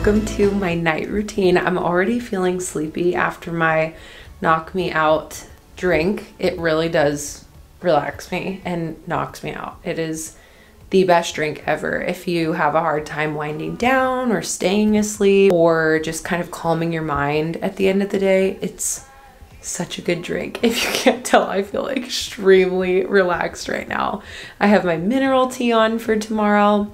Welcome to my night routine. I'm already feeling sleepy after my knock me out drink. It really does relax me and knocks me out. It is the best drink ever. If you have a hard time winding down or staying asleep or just kind of calming your mind at the end of the day, it's such a good drink. If you can't tell, I feel extremely relaxed right now. I have my mineral tea on for tomorrow.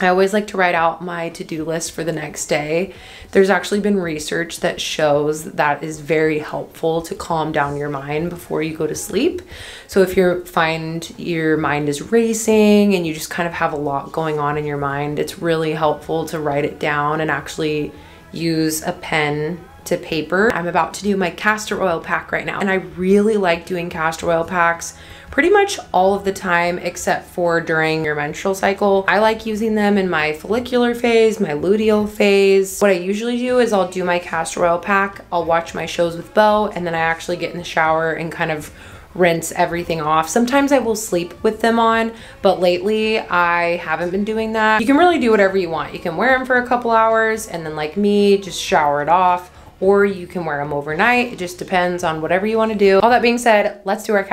I always like to write out my to do list for the next day. There's actually been research that shows that is very helpful to calm down your mind before you go to sleep. So if you find your mind is racing and you just kind of have a lot going on in your mind, it's really helpful to write it down and actually use a pen to paper. I'm about to do my castor oil pack right now and I really like doing castor oil packs pretty much all of the time except for during your menstrual cycle. I like using them in my follicular phase, my luteal phase. What I usually do is I'll do my castor oil pack, I'll watch my shows with Bo, and then I actually get in the shower and kind of rinse everything off. Sometimes I will sleep with them on, but lately I haven't been doing that. You can really do whatever you want. You can wear them for a couple hours and then like me, just shower it off or you can wear them overnight. It just depends on whatever you wanna do. All that being said, let's do our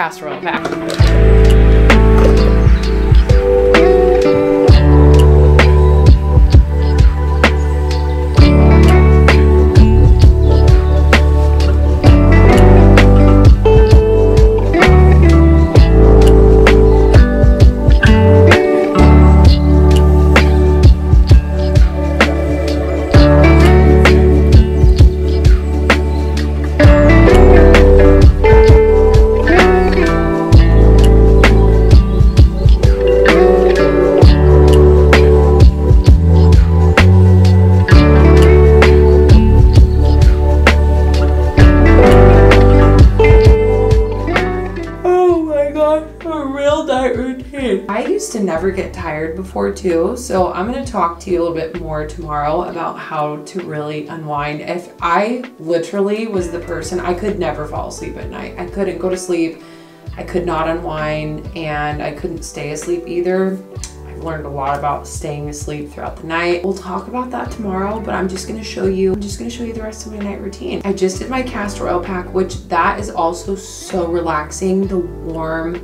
Hmm. castor used to never get tired before too. So I'm gonna talk to you a little bit more tomorrow about how to really unwind. If I literally was the person, I could never fall asleep at night. I couldn't go to sleep. I could not unwind and I couldn't stay asleep either. I've learned a lot about staying asleep throughout the night. We'll talk about that tomorrow, but I'm just gonna show you, I'm just gonna show you the rest of my night routine. I just did my castor oil pack, which that is also so relaxing. The warm,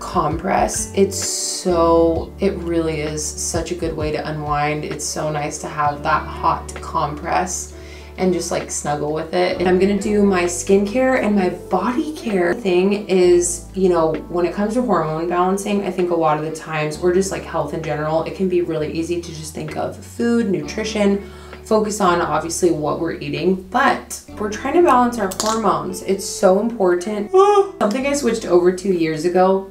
compress. It's so, it really is such a good way to unwind. It's so nice to have that hot compress and just like snuggle with it. And I'm gonna do my skincare and my body care thing is, you know, when it comes to hormone balancing, I think a lot of the times, or just like health in general, it can be really easy to just think of food, nutrition, focus on obviously what we're eating, but we're trying to balance our hormones. It's so important. Something I switched over to years ago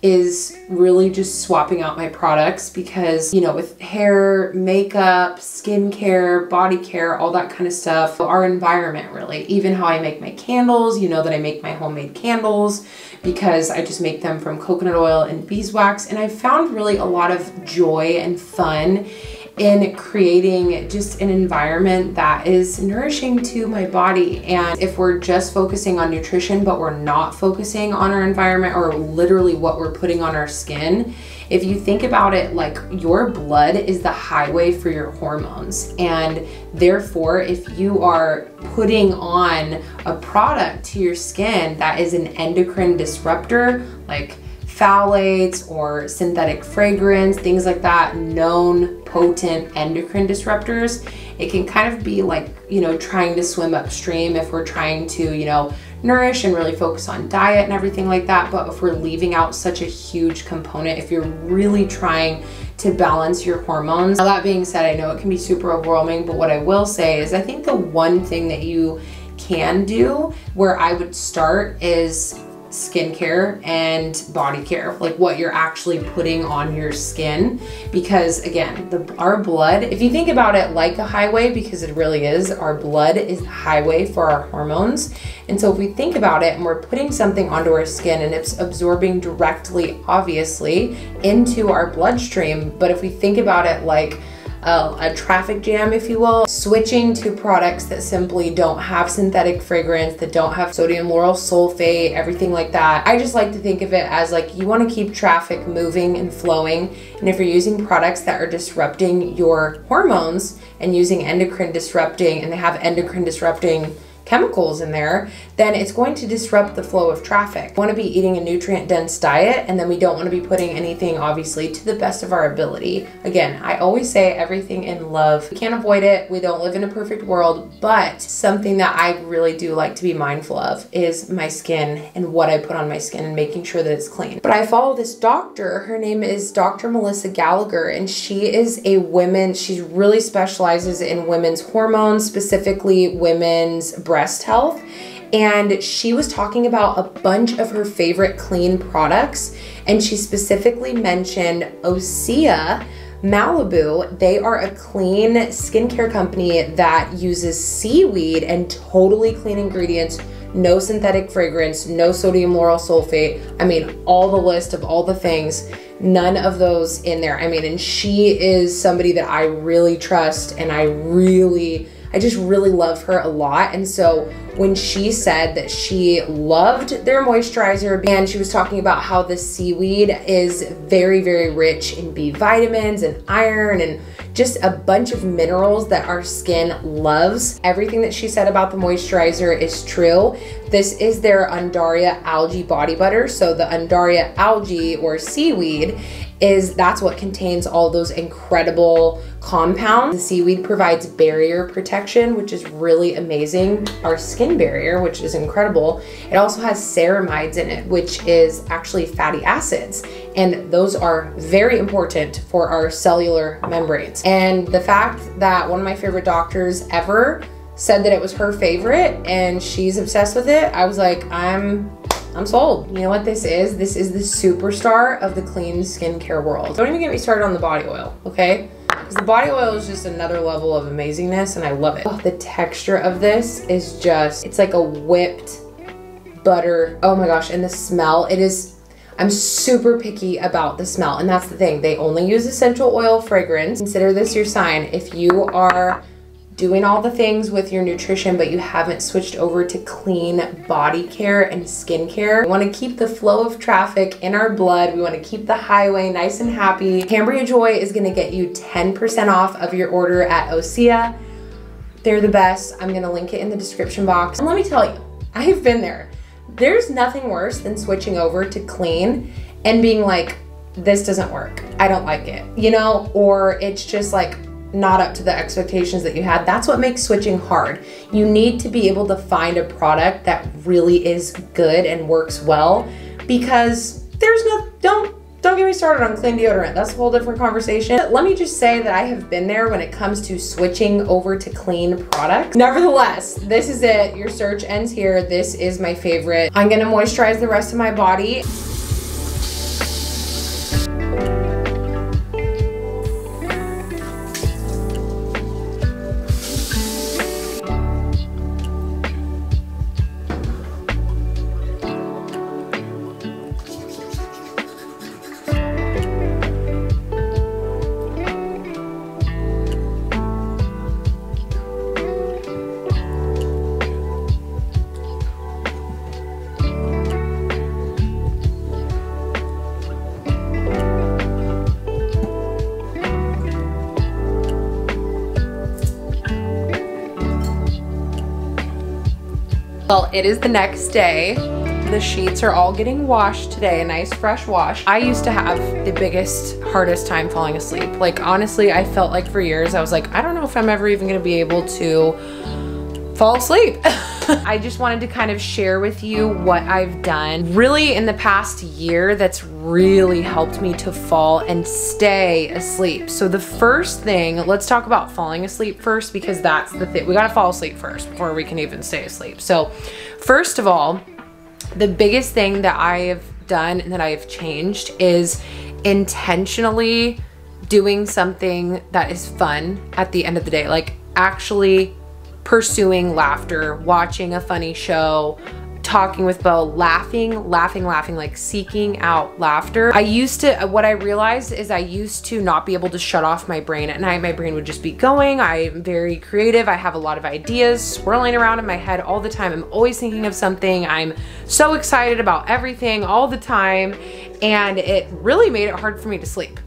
is really just swapping out my products because, you know, with hair, makeup, skincare, body care, all that kind of stuff, our environment really, even how I make my candles, you know that I make my homemade candles because I just make them from coconut oil and beeswax. And I found really a lot of joy and fun in creating just an environment that is nourishing to my body. And if we're just focusing on nutrition, but we're not focusing on our environment or literally what we're putting on our skin, if you think about it, like your blood is the highway for your hormones. And therefore, if you are putting on a product to your skin that is an endocrine disruptor, like phthalates or synthetic fragrance, things like that, known potent endocrine disruptors, it can kind of be like, you know, trying to swim upstream if we're trying to, you know, nourish and really focus on diet and everything like that. But if we're leaving out such a huge component, if you're really trying to balance your hormones. Now that being said, I know it can be super overwhelming, but what I will say is I think the one thing that you can do where I would start is skincare and body care, like what you're actually putting on your skin. Because again, the, our blood, if you think about it like a highway, because it really is, our blood is the highway for our hormones. And so if we think about it and we're putting something onto our skin and it's absorbing directly, obviously, into our bloodstream, but if we think about it like a, a, traffic jam, if you will. Switching to products that simply don't have synthetic fragrance, that don't have sodium lauryl sulfate, everything like that. I just like to think of it as like you want to keep traffic moving and flowing. And if you're using products that are disrupting your hormones and using endocrine disrupting and they have endocrine disrupting chemicals in there, then it's going to disrupt the flow of traffic. We want to be eating a nutrient dense diet and then we don't want to be putting anything obviously to the best of our ability. Again, I always say everything in love. We can't avoid it. We don't live in a perfect world, but something that I really do like to be mindful of is my skin and what I put on my skin and making sure that it's clean. But I follow this doctor. Her name is Dr. Melissa Gallagher and she is a women, she really specializes in women's hormones, specifically women's breast breast health and she was talking about a bunch of her favorite clean products and she specifically mentioned Osea Malibu. They are a clean skincare company that uses seaweed and totally clean ingredients, no synthetic fragrance, no sodium lauryl sulfate. I mean, all the list of all the things, none of those in there. I mean, and she is somebody that I really trust and I really I just really love her a lot. And so when she said that she loved their moisturizer and she was talking about how the seaweed is very, very rich in B vitamins and iron and just a bunch of minerals that our skin loves. Everything that she said about the moisturizer is true. This is their Undaria algae body butter. So the Undaria algae or seaweed is that's what contains all those incredible compounds. The seaweed provides barrier protection, which is really amazing. Our skin barrier, which is incredible. It also has ceramides in it, which is actually fatty acids. And those are very important for our cellular membranes. And the fact that one of my favorite doctors ever said that it was her favorite and she's obsessed with it, I was like, I'm I'm sold. You know what this is? This is the superstar of the clean skincare world. Don't even get me started on the body oil, okay? Because the body oil is just another level of amazingness and I love it. Oh, the texture of this is just, it's like a whipped butter. Oh my gosh, and the smell, it is I'm super picky about the smell, and that's the thing. They only use essential oil fragrance. Consider this your sign. If you are doing all the things with your nutrition, but you haven't switched over to clean body care and skincare. We wanna keep the flow of traffic in our blood. We wanna keep the highway nice and happy. Cambria Joy is gonna get you 10% off of your order at Osea. They're the best. I'm gonna link it in the description box. And let me tell you, I've been there. There's nothing worse than switching over to clean and being like, this doesn't work. I don't like it, you know? Or it's just like, not up to the expectations that you had, that's what makes switching hard. You need to be able to find a product that really is good and works well because there's no, don't, don't get me started on clean deodorant. That's a whole different conversation. Let me just say that I have been there when it comes to switching over to clean products. Nevertheless, this is it. Your search ends here. This is my favorite. I'm gonna moisturize the rest of my body. Well, it is the next day. The sheets are all getting washed today, a nice fresh wash. I used to have the biggest, hardest time falling asleep. Like honestly, I felt like for years, I was like, I don't know if I'm ever even gonna be able to fall asleep. I just wanted to kind of share with you what I've done really in the past year that's really helped me to fall and stay asleep. So the first thing, let's talk about falling asleep first because that's the thing. We gotta fall asleep first before we can even stay asleep. So first of all, the biggest thing that I have done and that I have changed is intentionally doing something that is fun at the end of the day. Like actually pursuing laughter, watching a funny show, talking with Bo, laughing, laughing, laughing, like seeking out laughter. I used to, what I realized is I used to not be able to shut off my brain at night. My brain would just be going. I'm very creative. I have a lot of ideas swirling around in my head all the time. I'm always thinking of something. I'm so excited about everything all the time. And it really made it hard for me to sleep.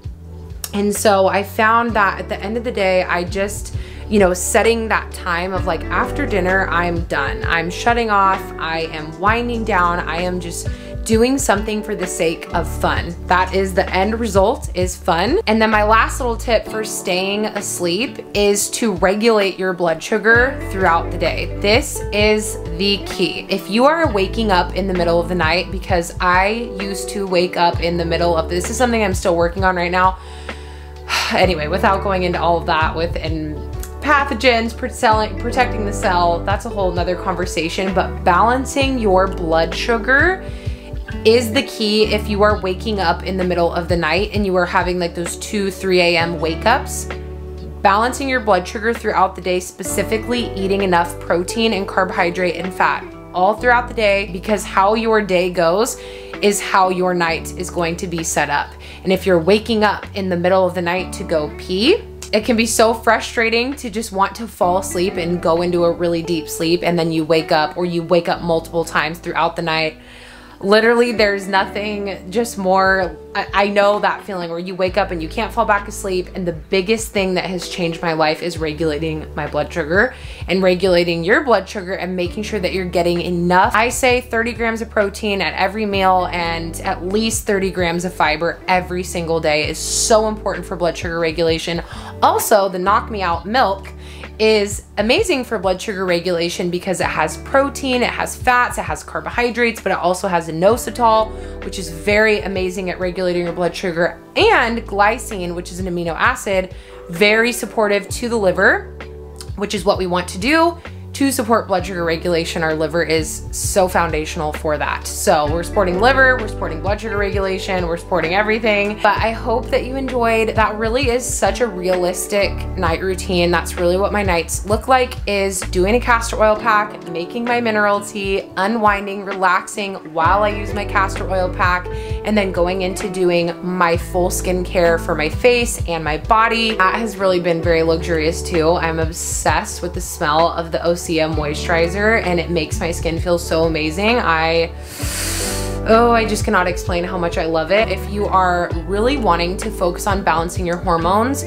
And so I found that at the end of the day, I just, you know, setting that time of like after dinner, I'm done. I'm shutting off. I am winding down. I am just doing something for the sake of fun. That is the end result is fun. And then my last little tip for staying asleep is to regulate your blood sugar throughout the day. This is the key. If you are waking up in the middle of the night, because I used to wake up in the middle of, this is something I'm still working on right now. anyway, without going into all of that with and pathogens, protecting the cell, that's a whole nother conversation, but balancing your blood sugar is the key if you are waking up in the middle of the night and you are having like those 2, 3 a.m. wake ups. Balancing your blood sugar throughout the day, specifically eating enough protein and carbohydrate and fat all throughout the day because how your day goes is how your night is going to be set up. And if you're waking up in the middle of the night to go pee, it can be so frustrating to just want to fall asleep and go into a really deep sleep and then you wake up or you wake up multiple times throughout the night literally there's nothing just more I, I, know that feeling where you wake up and you can't fall back asleep and the biggest thing that has changed my life is regulating my blood sugar and regulating your blood sugar and making sure that you're getting enough. I say 30 grams of protein at every meal and at least 30 grams of fiber every single day is so important for blood sugar regulation. Also the knock me out milk is amazing for blood sugar regulation because it has protein, it has fats, it has carbohydrates, but it also has inositol, which is very amazing at regulating your blood sugar, and glycine, which is an amino acid, very supportive to the liver, which is what we want to do to support blood sugar regulation, our liver is so foundational for that. So we're supporting liver, we're supporting blood sugar regulation, we're supporting everything. But I hope that you enjoyed. That really is such a realistic night routine. That's really what my nights look like is doing a castor oil pack, making my mineral tea, unwinding, relaxing while I use my castor oil pack, and then going into doing my full skincare for my face and my body. That has really been very luxurious too. I'm obsessed with the smell of the Osea moisturizer and it makes my skin feel so amazing. I Oh, I just cannot explain how much I love it. If you are really wanting to focus on balancing your hormones,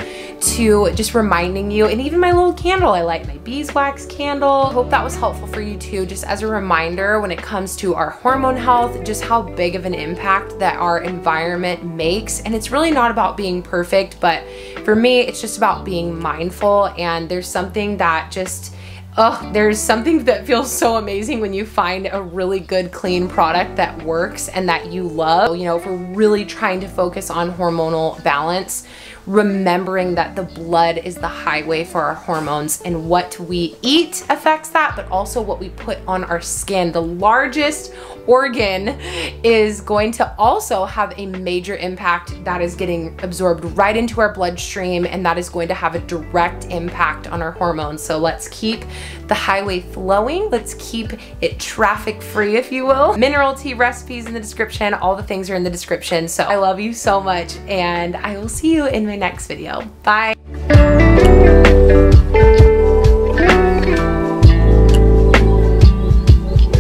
to just reminding you, and even my little candle, I light my beeswax candle. Hope that was helpful for you too, just as a reminder when it comes to our hormone health, just how big of an impact that our environment makes. And it's really not about being perfect, but for me, it's just about being mindful. And there's something that just Oh, there's something that feels so amazing when you find a really good clean product that works and that you love. You know, if we're really trying to focus on hormonal balance, remembering that the blood is the highway for our hormones and what we eat affects that, but also what we put on our skin. The largest organ is going to also have a major impact that is getting absorbed right into our bloodstream and that is going to have a direct impact on our hormones. So let's keep the highway flowing. Let's keep it traffic free, if you will. Mineral tea recipes in the description. All the things are in the description. So I love you so much and I will see you in next video. Bye.